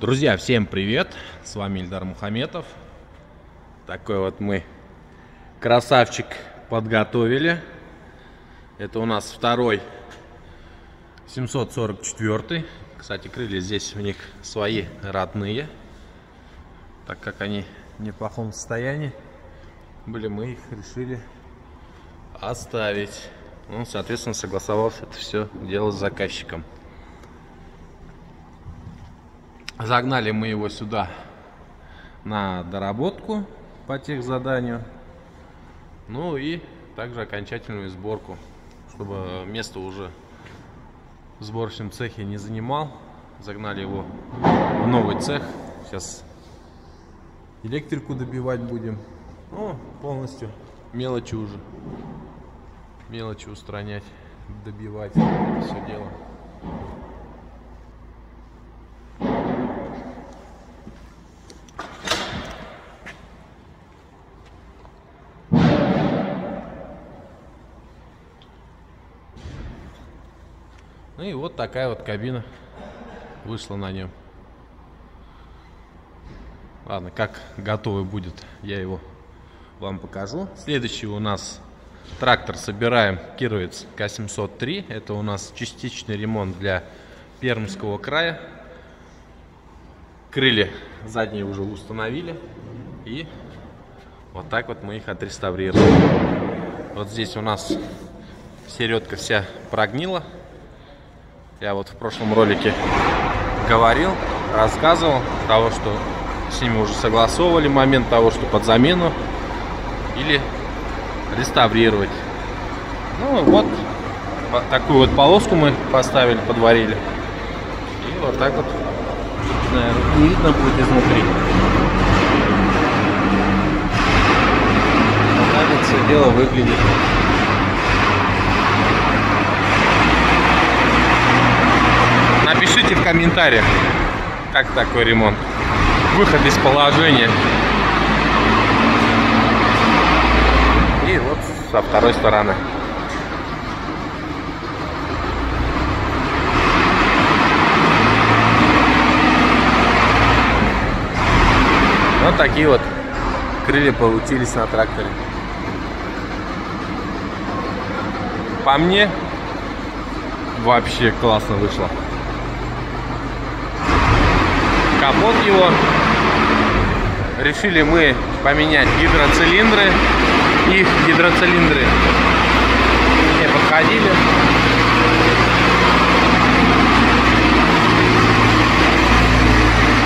Друзья, всем привет! С вами Ильдар Мухаметов. Такой вот мы красавчик подготовили. Это у нас второй 744. Кстати, крылья здесь у них свои родные. Так как они в неплохом состоянии, были мы их решили оставить. Ну, соответственно, согласовался это все дело с заказчиком. Загнали мы его сюда на доработку по тех заданию. Ну и также окончательную сборку, чтобы место уже в сборочном цехе не занимал. Загнали его в новый цех. Сейчас электрику добивать будем. Ну, полностью мелочи уже. Мелочи устранять, добивать все дело. Такая вот кабина вышла на нем. Ладно, как готовый будет, я его вам покажу. Следующий у нас трактор собираем Кировец К703. Это у нас частичный ремонт для Пермского края. Крылья задние уже установили. И вот так вот мы их отреставрировали. Вот здесь у нас середка вся прогнила. Я вот в прошлом ролике говорил, рассказывал того, что с ними уже согласовывали момент того, что под замену или реставрировать. Ну вот такую вот полоску мы поставили, подварили. И вот так вот, наверное, не видно будет изнутри. Вот так вот все дело выглядит. Напишите в комментариях, как такой ремонт. Выход из положения. И вот со второй стороны. Вот такие вот крылья получились на тракторе. По мне вообще классно вышло капот его. Решили мы поменять гидроцилиндры. Их гидроцилиндры не подходили.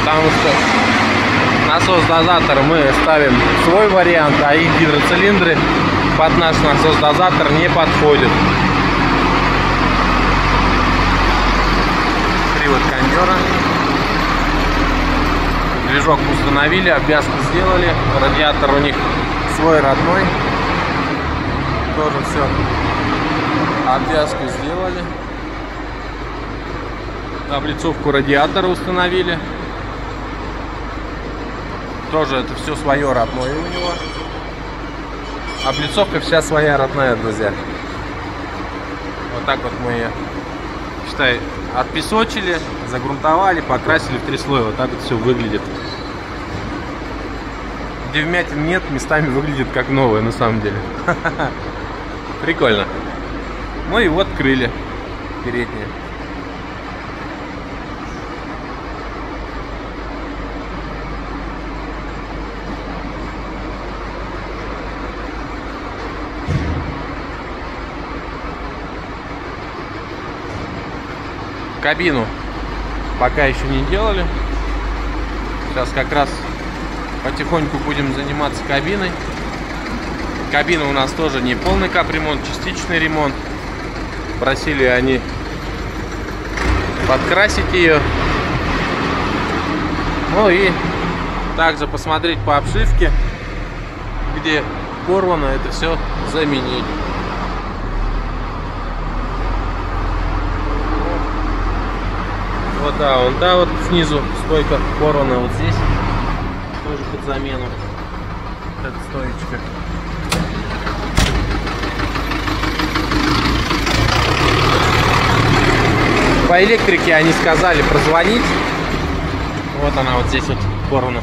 Потому что насос-дозатор мы ставим свой вариант, а их гидроцилиндры под наш насос-дозатор не подходят. Привод кондера движок установили, обвязку сделали. Радиатор у них свой родной. Тоже все. Обвязку сделали. Облицовку радиатора установили. Тоже это все свое родное у него. Облицовка вся своя родная, друзья. Вот так вот мы ее, считай, отпесочили, загрунтовали, покрасили в три слоя. Вот так вот все выглядит где вмятин нет, местами выглядит как новое на самом деле. Прикольно. Ну и вот крылья передние. Кабину пока еще не делали. Сейчас как раз потихоньку будем заниматься кабиной. Кабина у нас тоже не полный капремонт, частичный ремонт. Просили они подкрасить ее. Ну и также посмотреть по обшивке, где порвано, это все заменить. Вот да, он да, вот снизу стойка порвана вот здесь тоже под замену. Это стоечка. По электрике они сказали прозвонить. Вот она вот здесь вот порвана.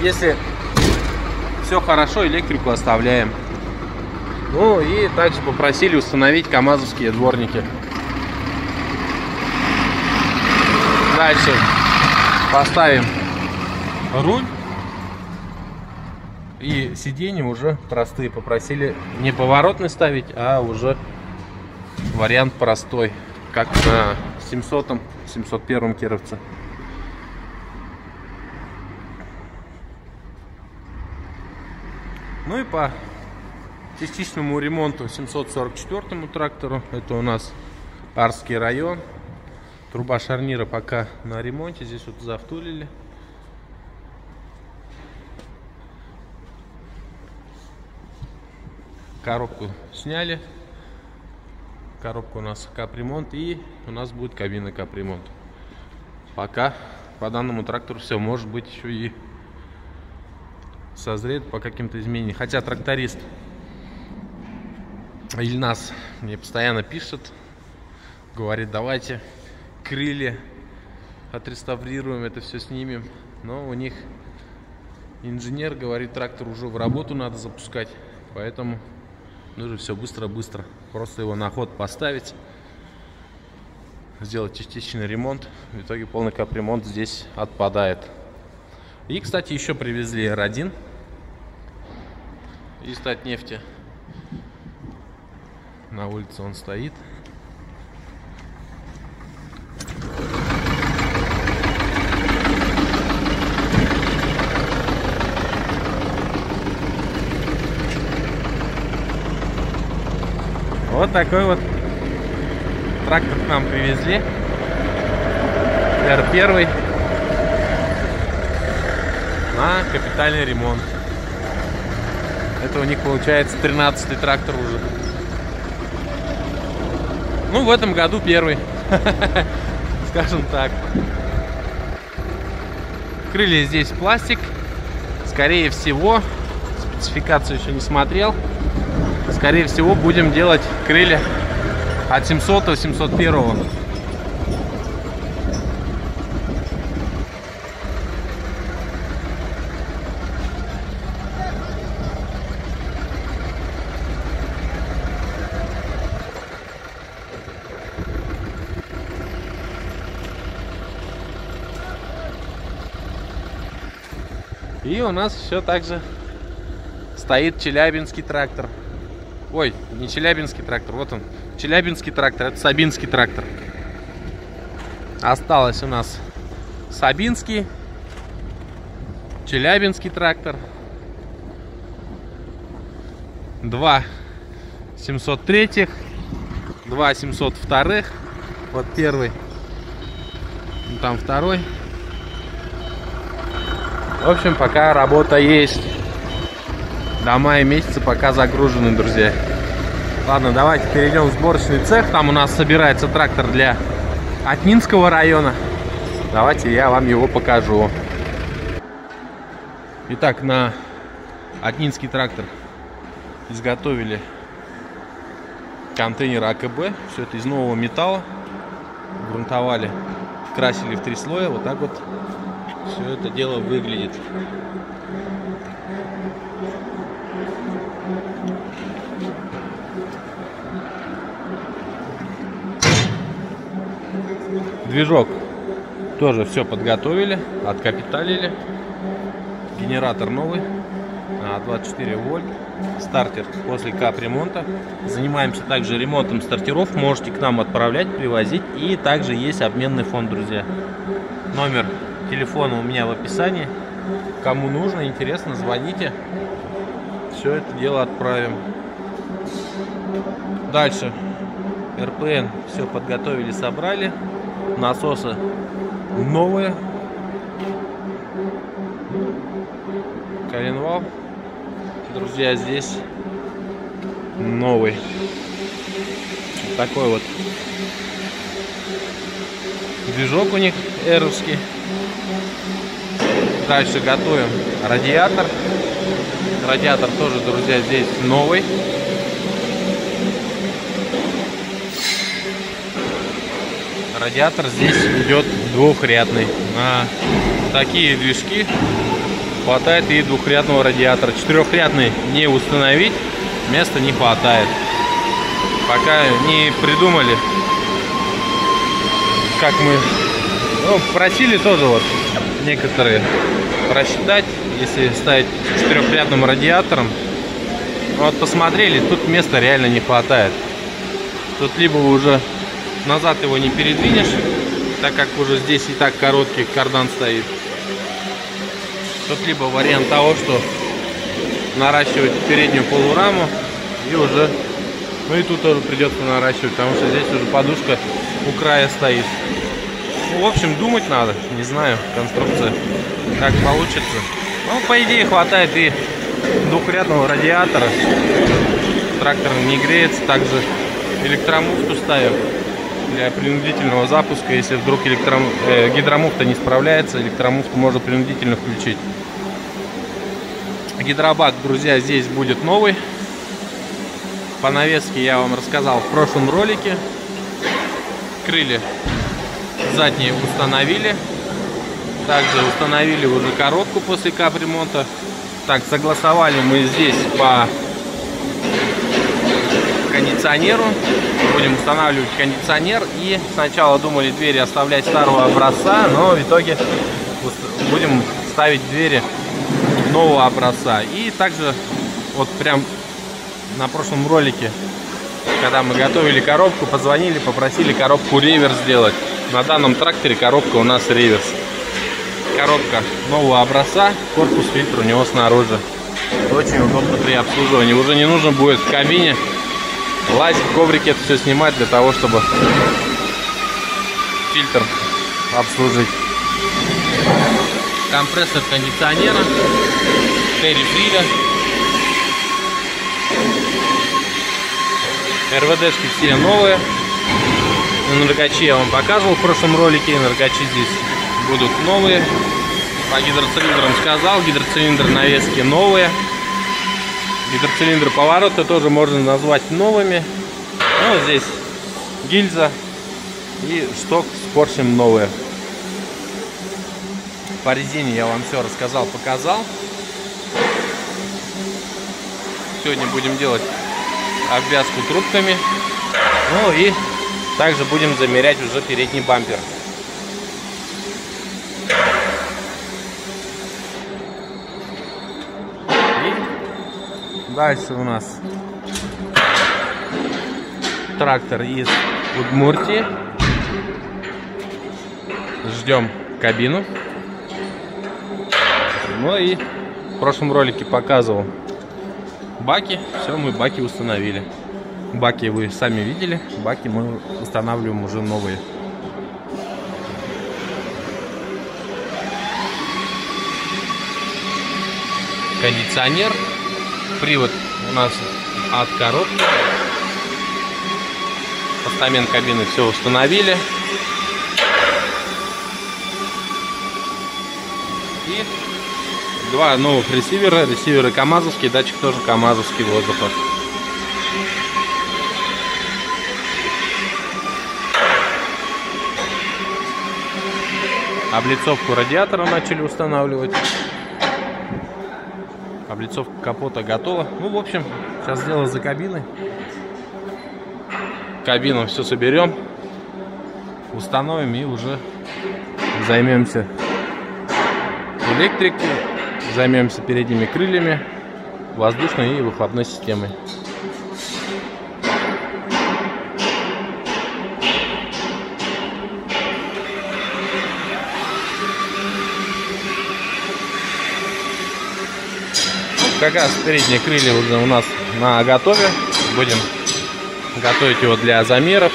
Если все хорошо, электрику оставляем. Ну и также попросили установить камазовские дворники. Дальше поставим руль. И сиденья уже простые. Попросили не поворотный ставить, а уже вариант простой. Как на 700 701 кировце. Ну и по частичному ремонту 744 трактору. Это у нас Арский район. Труба шарнира пока на ремонте. Здесь вот завтулили. Коробку сняли. Коробка у нас капремонт. И у нас будет кабина капремонт. Пока по данному трактору все. Может быть еще и созреет по каким-то изменениям. Хотя тракторист Ильнас мне постоянно пишет, говорит, давайте крылья отреставрируем, это все снимем. Но у них инженер говорит, трактор уже в работу надо запускать, поэтому нужно все быстро-быстро. Просто его на ход поставить, сделать частичный ремонт. В итоге полный капремонт здесь отпадает. И, кстати, еще привезли R1 из нефти. На улице он стоит. Вот такой вот трактор к нам привезли. R1 на капитальный ремонт. Это у них получается 13 трактор уже. Ну, в этом году первый. Скажем так. Крылья здесь пластик. Скорее всего, спецификацию еще не смотрел. Скорее всего, будем делать крылья от 700 701 И у нас все так же стоит Челябинский трактор. Ой, не Челябинский трактор, вот он. Челябинский трактор, это Сабинский трактор. Осталось у нас Сабинский, Челябинский трактор. Два 703, два 702. Вот первый, там второй. В общем, пока работа есть. До мая месяца пока загружены, друзья. Ладно, давайте перейдем в сборочный цех. Там у нас собирается трактор для Атнинского района. Давайте я вам его покажу. Итак, на Атнинский трактор изготовили контейнер АКБ. Все это из нового металла. Грунтовали, красили в три слоя. Вот так вот все это дело выглядит. Движок тоже все подготовили, откапиталили. Генератор новый, 24 вольт. Стартер после капремонта. Занимаемся также ремонтом стартеров. Можете к нам отправлять, привозить. И также есть обменный фонд, друзья. Номер телефона у меня в описании. Кому нужно, интересно, звоните. Все это дело отправим. Дальше. РПН все подготовили, собрали. Насосы новые. Коленвал. Друзья, здесь новый. Такой вот движок у них эровский. Дальше готовим радиатор. Радиатор тоже, друзья, здесь новый. Радиатор здесь идет двухрядный. На такие движки хватает и двухрядного радиатора. Четырехрядный не установить, места не хватает. Пока не придумали, как мы... Ну, просили тоже вот некоторые просчитать, если ставить четырехрядным радиатором. Вот посмотрели, тут места реально не хватает. Тут либо уже назад его не передвинешь, так как уже здесь и так короткий кардан стоит. Тут либо вариант того, что наращивать переднюю полураму и уже ну и тут тоже придется наращивать потому что здесь уже подушка у края стоит. Ну, в общем думать надо не знаю конструкция как получится. Ну по идее хватает и двухрядного радиатора. Трактор не греется также электромуфту ставим для принудительного запуска если вдруг электром... э, гидромуфта не справляется электромуфту можно принудительно включить гидробак друзья здесь будет новый по навеске я вам рассказал в прошлом ролике. Крылья задние установили. Также установили уже коробку после капремонта. Так, согласовали мы здесь по кондиционеру. Будем устанавливать кондиционер. И сначала думали двери оставлять старого образца, но в итоге будем ставить двери нового образца. И также вот прям на прошлом ролике, когда мы готовили коробку, позвонили, попросили коробку реверс сделать. На данном тракторе коробка у нас реверс. Коробка нового образца, корпус фильтр у него снаружи. Очень удобно при обслуживании. Уже не нужно будет в кабине лазить, коврики это все снимать для того, чтобы фильтр обслужить. Компрессор кондиционера, Терри Фрида РВДшки все новые. Энергачи я вам показывал в прошлом ролике. Энергачи здесь будут новые. По гидроцилиндрам сказал. Гидроцилиндр навески новые. Гидроцилиндры повороты тоже можно назвать новыми. Ну, здесь гильза и шток с поршнем новые. По резине я вам все рассказал, показал. Сегодня будем делать обвязку трубками. Ну и также будем замерять уже передний бампер. Дальше у нас трактор из Удмуртии. Ждем кабину. Ну и в прошлом ролике показывал баки. Все, мы баки установили. Баки вы сами видели. Баки мы устанавливаем уже новые. Кондиционер. Привод у нас от коробки. Постамент кабины все установили. И Два новых ресивера. Ресиверы КАМАЗовские, датчик тоже КАМАЗовский воздуха. Облицовку радиатора начали устанавливать. Облицовка капота готова. Ну, в общем, сейчас дело за кабиной. Кабину все соберем, установим и уже займемся электрикой Займемся передними крыльями, воздушной и выхлопной системой. Как раз передние крылья уже у нас на готове. Будем готовить его для замеров.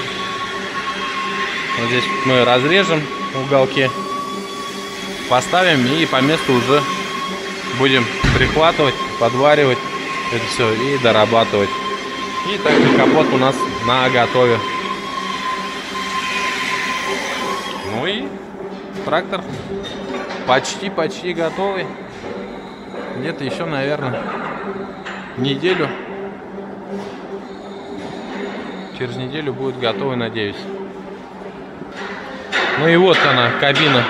Вот здесь мы разрежем уголки, поставим и по месту уже будем прихватывать, подваривать это все и дорабатывать. И также капот у нас на готове. Ну и трактор почти-почти готовый. Где-то еще, наверное, неделю. Через неделю будет готовый, надеюсь. Ну и вот она, кабина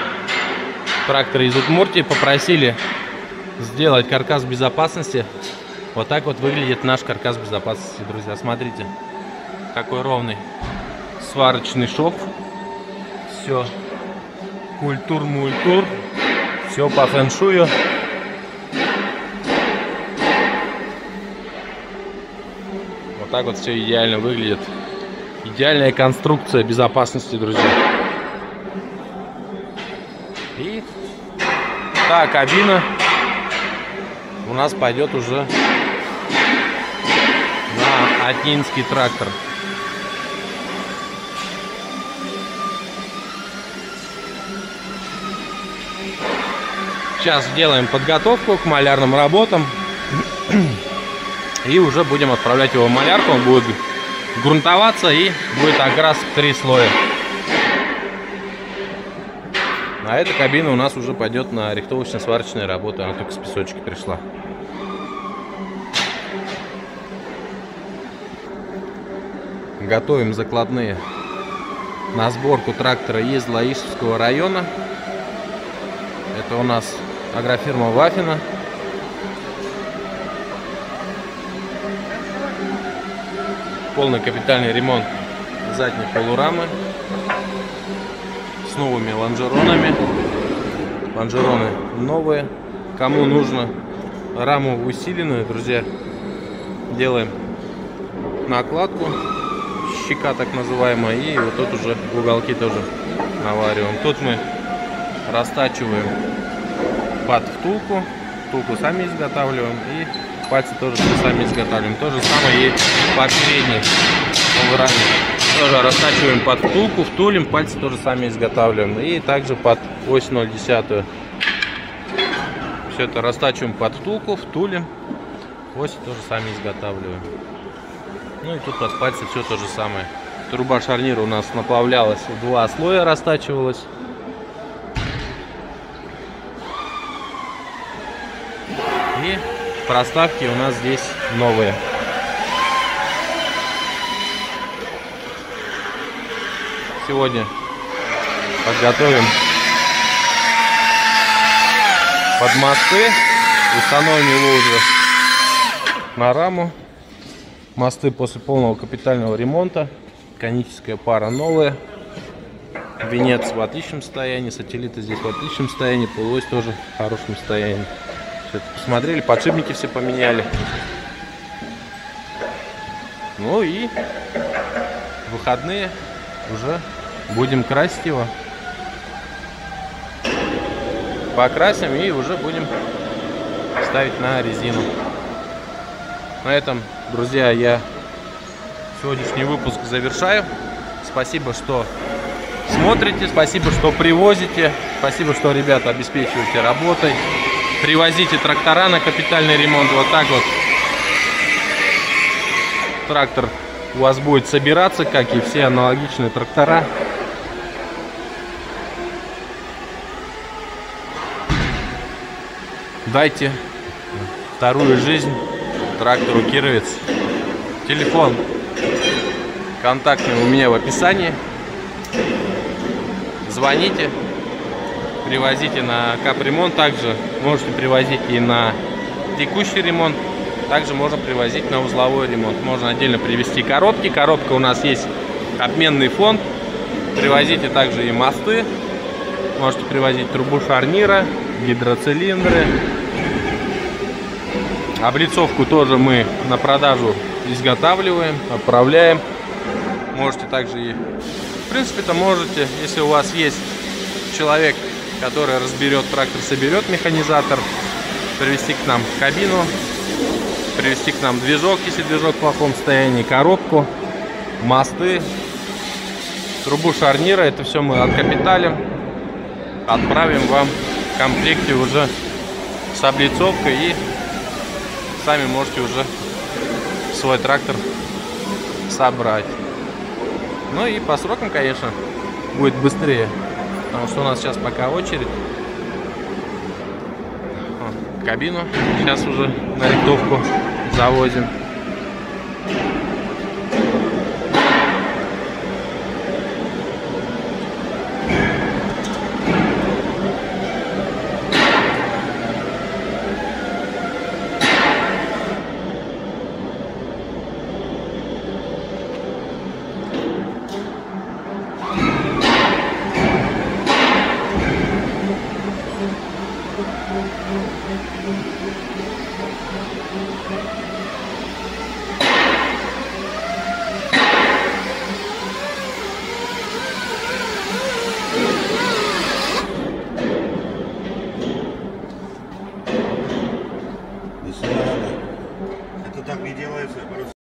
трактора из Удмуртии. Попросили сделать каркас безопасности. Вот так вот выглядит наш каркас безопасности, друзья. Смотрите, какой ровный сварочный шов. Все культур-мультур. Все по фэншую. Так вот все идеально выглядит. Идеальная конструкция безопасности, друзья. И та кабина у нас пойдет уже на Атинский трактор. Сейчас делаем подготовку к малярным работам. И уже будем отправлять его в малярку. Он будет грунтоваться и будет окрас в три слоя. А эта кабина у нас уже пойдет на рихтовочно-сварочные работы. Она только с песочки пришла. Готовим закладные на сборку трактора из Лаишевского района. Это у нас агрофирма Вафина. Полный капитальный ремонт задней полурамы с новыми лонжеронами. Лонжероны новые. Кому нужно раму усиленную, друзья, делаем накладку, щека так называемая, и вот тут уже уголки тоже навариваем. Тут мы растачиваем под втулку, втулку сами изготавливаем и пальцы тоже сами изготавливаем. То же самое и по передней раме. Тоже растачиваем под втулку, втулим, пальцы тоже сами изготавливаем. И также под ось 0,1. Все это растачиваем под втулку, втулим, ось тоже сами изготавливаем. Ну и тут под пальцы все то же самое. Труба шарнира у нас наплавлялась два слоя, растачивалась. И проставки у нас здесь новые. Сегодня подготовим под мосты, установим уже на раму. Мосты после полного капитального ремонта. Коническая пара новая. Венец в отличном состоянии, сателлиты здесь в отличном состоянии, полуось тоже в хорошем состоянии. Посмотрели, подшипники все поменяли. Ну и выходные уже будем красить его. Покрасим и уже будем ставить на резину. На этом, друзья, я сегодняшний выпуск завершаю. Спасибо, что смотрите, спасибо, что привозите, спасибо, что, ребята, обеспечиваете работой. Привозите трактора на капитальный ремонт. Вот так вот трактор у вас будет собираться, как и все аналогичные трактора. Дайте вторую жизнь трактору Кировец. Телефон контактный у меня в описании. Звоните, привозите на капремонт. Также можете привозить и на текущий ремонт. Также можно привозить на узловой ремонт. Можно отдельно привезти коробки. Коробка у нас есть обменный фонд. Привозите также и мосты. Можете привозить трубу шарнира, гидроцилиндры. Облицовку тоже мы на продажу изготавливаем, отправляем. Можете также и... В принципе-то можете, если у вас есть человек, который разберет трактор, соберет механизатор, привести к нам кабину, привезти к нам движок, если движок в плохом состоянии, коробку, мосты, трубу шарнира. Это все мы откапиталим, отправим вам в комплекте уже с облицовкой и сами можете уже свой трактор собрать. Ну и по срокам, конечно, будет быстрее, потому что у нас сейчас пока очередь. кабину сейчас уже на рихтовку завозим.